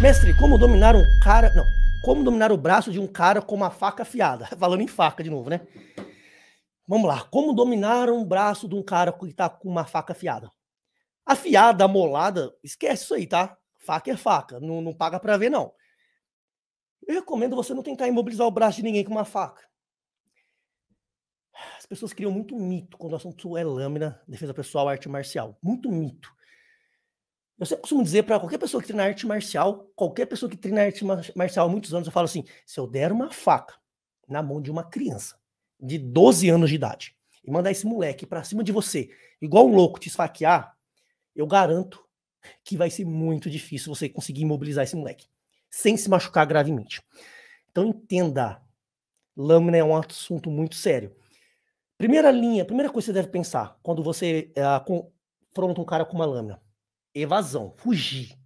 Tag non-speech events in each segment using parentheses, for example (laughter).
Mestre, como dominar um cara. Não. Como dominar o braço de um cara com uma faca afiada? (laughs) Falando em faca de novo, né? Vamos lá. Como dominar um braço de um cara que tá com uma faca afiada? Afiada, amolada, esquece isso aí, tá? Faca é faca. Não, não paga pra ver, não. Eu recomendo você não tentar imobilizar o braço de ninguém com uma faca. As pessoas criam muito mito quando o assunto é lâmina, defesa pessoal, arte marcial. Muito mito. Eu sempre costumo dizer para qualquer pessoa que treina arte marcial, qualquer pessoa que treina arte marcial há muitos anos, eu falo assim: se eu der uma faca na mão de uma criança de 12 anos de idade e mandar esse moleque para cima de você, igual um louco, te esfaquear, eu garanto que vai ser muito difícil você conseguir imobilizar esse moleque sem se machucar gravemente. Então entenda, lâmina é um assunto muito sério. Primeira linha, primeira coisa que você deve pensar quando você uh, confronta um cara com uma lâmina evasão, fugir.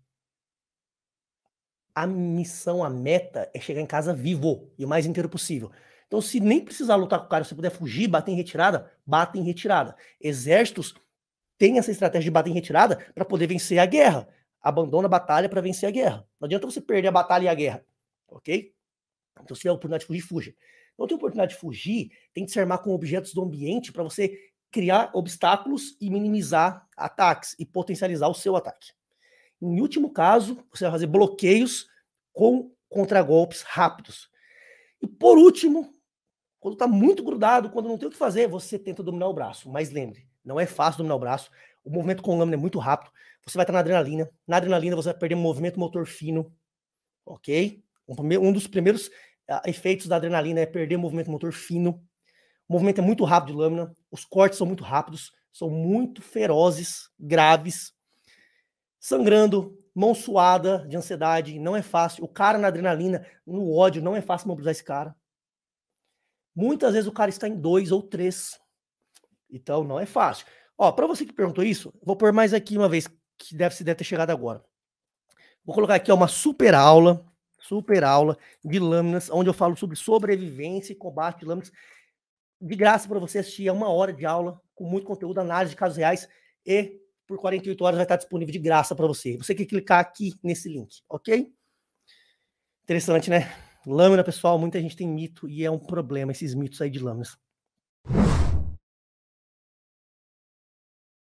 A missão, a meta é chegar em casa vivo e o mais inteiro possível. Então, se nem precisar lutar com o cara, se puder fugir, bater em retirada, bate em retirada. Exércitos têm essa estratégia de bater em retirada para poder vencer a guerra. Abandona a batalha para vencer a guerra. Não adianta você perder a batalha e a guerra, ok? Então, se tiver oportunidade de fugir, fuja. Não tem oportunidade de fugir, tem que se armar com objetos do ambiente para você criar obstáculos e minimizar ataques e potencializar o seu ataque. Em último caso, você vai fazer bloqueios com contragolpes rápidos. E por último, quando está muito grudado, quando não tem o que fazer, você tenta dominar o braço. Mas lembre, não é fácil dominar o braço. O movimento com lâmina é muito rápido. Você vai estar na adrenalina. Na adrenalina, você vai perder movimento motor fino. Ok? Um dos primeiros ah, efeitos da adrenalina é perder movimento motor fino. O movimento é muito rápido de lâmina, os cortes são muito rápidos, são muito ferozes, graves, sangrando, mão suada de ansiedade, não é fácil. O cara na adrenalina, no ódio, não é fácil mobilizar esse cara. Muitas vezes o cara está em dois ou três. Então não é fácil. Ó, para você que perguntou isso, vou pôr mais aqui uma vez, que deve, deve ter chegado agora. Vou colocar aqui ó, uma super aula, super aula de lâminas, onde eu falo sobre sobrevivência e combate de lâminas de graça para você assistir. É uma hora de aula com muito conteúdo, análise de casos reais e por 48 horas vai estar disponível de graça para você. Você que clicar aqui nesse link, ok? Interessante, né? Lâmina, pessoal, muita gente tem mito e é um problema esses mitos aí de lâminas.